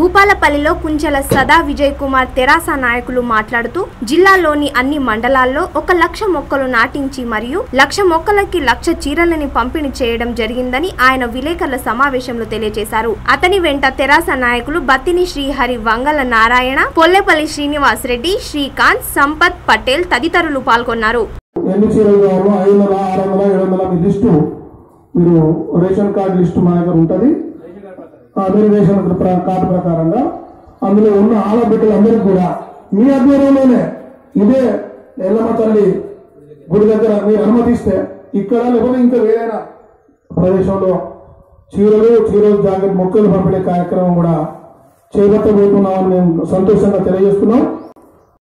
భూపాలపల్లిలో కుంచెల సదా విజయ్ కుమార్ తెరాస నాయకులు మాట్లాడుతూ జిల్లాలోని అన్ని మండలాల్లో ఒక లక్ష మొక్కలు నాటించి మరియు లక్ష మొక్కలకి లక్ష చీరలని పంపిణీ చేయడం జరిగిందని ఆయన విలేకరుల సమావేశంలో తెలియజేశారు. అతని వెంట తెరాస నాయకులు బత్తిని శ్రీహరి వంగల నారాయణ పొల్లెపల్లి శ్రీనివాస్ రెడ్డి శ్రీకాంత్ సంపత్ పటేల్ తదితరులు పాల్గొన్నారు. మీరు రేషన్ కార్డు లిస్టు మా దగ్గర ఉంటుంది. ఆ ప్ర- కార్డు ప్రకారంగా. అందులో ఉన్న ఆడబిడ్డలందరికీ కూడా మీ ఆధ్వర్యంలోనే ఇదే ఎల్లమ్మ తల్లి గుడి దగ్గర మీరు అనుమతిస్తే ఇక్కడ లేకపోతే ఇంకా వేరైనా ప్రదేశంలో చీరలు చీరలు జాకెట్ మొక్కలు పంపిణీ కార్యక్రమం కూడా చేపట్టబోతున్నామని మేము సంతోషంగా తెలియజేస్తున్నాం.